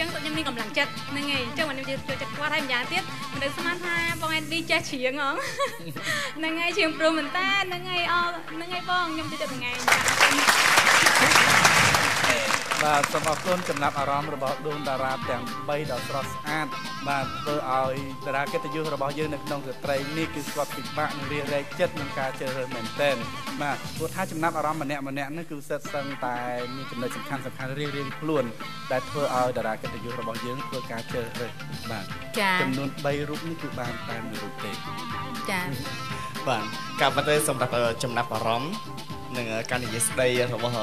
ចឹងពួកខ្ញុំមានកម្លាំងចិត្តហ្នឹងហើយអញ្ចឹងខ្ញុំចូលចិត្តគាត់ហើយម្យ៉ាងទៀតមិនដឹងស្មានថាបងអេនឌីចេះច្រៀងហ៎ហ្នឹងហើយច្រៀងព្រមមែនតើហ្នឹងហើយអហ្នឹងហើយបងខ្ញុំចូលចិត្តថ្ងៃ បាទសូមអរគុណចំណាប់អារម្មណ៍របស់ដួងតារាទាំង3ដ៏ស្រស់ស្អាតបាទធ្វើឲ្យតារាកិត្តិយសរបស់យើងនៅក្នុងស្ត្រីនេះគឺគាត់ពិបាកនឹងរៀបរែកចិត្តនឹងការជ្រើសរើសមែនទែនបាទព្រោះថាចំណាប់អារម្មណ៍ម្នាក់ម្នាក់នេះគឺសិតសឹងតែមានចំណុចសំខាន់សំខាន់រៀងរៀងខ្លួនដែលធ្វើឲ្យតារាកិត្តិយសរបស់យើងធ្វើការជ្រើសរើសបាទចាចំនួន3រូបនេះគឺបានតែមួយរូបទេចាបាទការពិតទៅសម្រាប់ចំណាប់អារម្មណ៍ នឹងការនិយាយស្ដីរបស់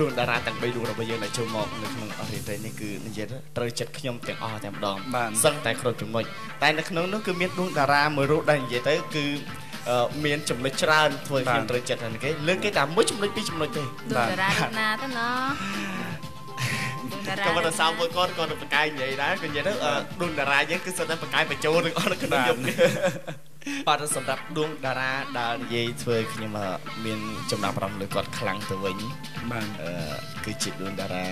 ដួងតារាទាំង3ដួងរបស់យើងដែលចូលមកនៅក្នុងអរិយត្រីនេះគឺនិយាយត្រូវចិត្តខ្ញុំទាំងអស់តែម្ដងសឹងតែគ្រប់ចំណុចតែនៅក្នុងនោះគឺមានដួងតារាមួយរូបដែលនិយាយទៅគឺមានចំណុចច្រើនធ្វើខ្ញុំត្រូវចិត្តហ្នឹងគេលើកគេតែមួយចំណុចពីរចំណុចទេបាទតារាណាទៅណោះក៏មិនទៅសោមមួយគាត់គាត់ទៅបកាយនិយាយដែរគាត់និយាយទៅដួងតារាយើងគឺសិតតែបកាយបញ្ចូលទាំងអស់នៅក្នុងយុគនេះ បាទសម្រាប់ដួងតារាដែលនិយាយធ្វើខ្ញុំមានចំណាប់អារម្មណ៍លើគាត់ខ្លាំងទៅវិញបាទគឺជាដួងតារា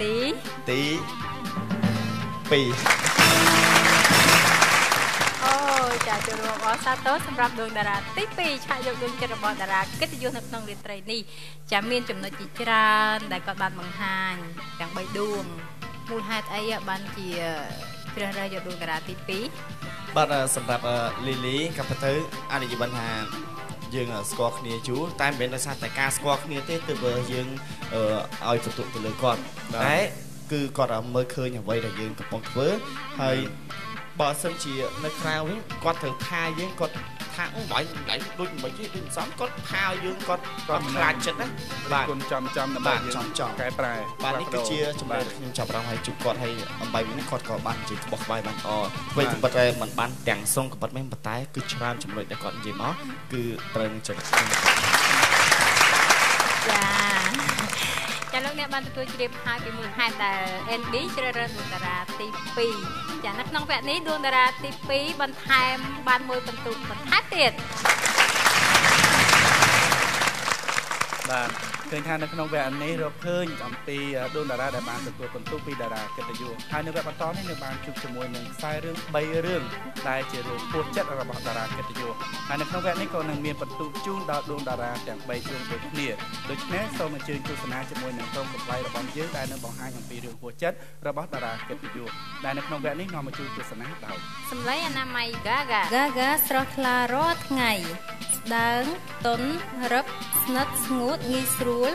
ទីទី2អូចាចូលរួមអសាទរសម្រាប់ដួងតារាទី2ឆាកយកដួងចិត្តរបស់តារាកិត្តិយសនៅក្នុងរាត្រីនេះចាមានចំណុចជាច្រើនដែលគាត់បានបង្ហាញទាំង3ដួងមូលហេតុអីបានជា ជ្រើសរើសយកដួងតារាទី2បាទសម្រាប់លីលីក៏ទៅអនុញ្ញាតថាយើងស្គាល់គ្នាយូរតែមិនមែនដោយសារតែការស្គាល់គ្នាទេទើបយើងឲ្យបន្ទុកទៅលើគាត់តែគឺគាត់មើលឃើញអ្វីដែលយើងកំពុងធ្វើហើយបើសិនជានៅក្រៅវិញគាត់ត្រូវថាយើងគាត់ ថាអឺបាយដៃដូចមិនទេដូចមិនសមគាត់ផាយើងគាត់គាត់ខ្លាចចិត្តណាបាទគុណចំចំដើម្បីចំចំកែប្រែបាទនេះគឺជាចំណុចខ្ញុំចាប់អារម្មណ៍ឲ្យជួបគាត់ឲ្យអំបីវិញគាត់ក៏បាននិយាយក្បោះក្បាយបានអអ្វីក៏ប៉ុន្តែมันបានទាំងសុងក៏ប៉ុន្តែប៉ុន្តែគឺច្រើនចំណុចដែលគាត់និយាយមកគឺត្រូវនឹងចិត្តចា ចាលោកអ្នកបានទទួលជ្រាបហើយពីមូលហេតុដែល NB ជ្រើសរើសដួងតារាទី2ចានៅក្នុងវគ្គនេះដួងតារាទី2បន្ថែមបានមួយបន្ទុកបន្ថែមទៀតបាទ ឃើញថានៅក្នុងវគ្គនេះរកឃើញអំពីដួងតារាដែលបានទទួលបន្ទុកពីតារាកិត្តិយសហើយនៅវគ្គបន្តនេះនៅបានជួបជាមួយនឹងខ្សែរឿង3រឿងដែលជារឿងពោះចិត្តរបស់តារាកិត្តិយសហើយនៅក្នុងវគ្គនេះក៏នឹងមានបន្ទុកជូនដល់ដួងតារាទាំង3រឿងដូចគ្នាដូច្នេះសូមអញ្ជើញទស្សនាជាមួយនឹងក្រុមកំ pl របស់យើងដែលនឹងបង្ហាញអំពីរឿងពោះចិត្តរបស់តារាកិត្តិយសដែលនៅក្នុងវគ្គនេះនាំមកជួយទស្សនាដោយសម្លេងអនាម័យ Gaga Gaga ស្រស់ថ្លារាល់ថ្ងៃស្ដើងទន់រឹបស្និទ្ធស្ងួតងាយស្រួល